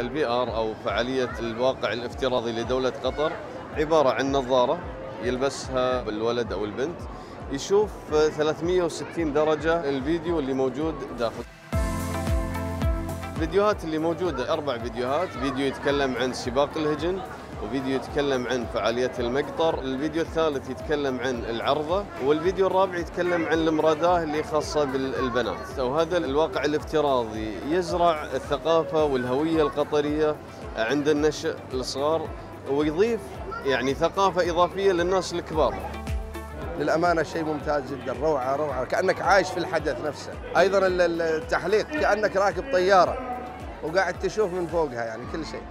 ال VR أو فعالية الواقع الافتراضي لدولة قطر عبارة عن نظارة يلبسها الولد أو البنت يشوف 360 درجة الفيديو اللي موجود داخل. الفيديوهات اللي موجودة أربع فيديوهات فيديو يتكلم عن سباق الهجن وفيديو يتكلم عن فعالية المقطر الفيديو الثالث يتكلم عن العرضة والفيديو الرابع يتكلم عن المراداة اللي خاصة بالبنات. وهذا الواقع الافتراضي يزرع الثقافة والهوية القطرية عند النشء الصغار ويضيف يعني ثقافة إضافية للناس الكبار. للأمانة شيء ممتاز جدا روعة روعة كأنك عايش في الحدث نفسه. أيضا التحليق كأنك راكب طيارة. وقاعد تشوف من فوقها يعني كل شيء.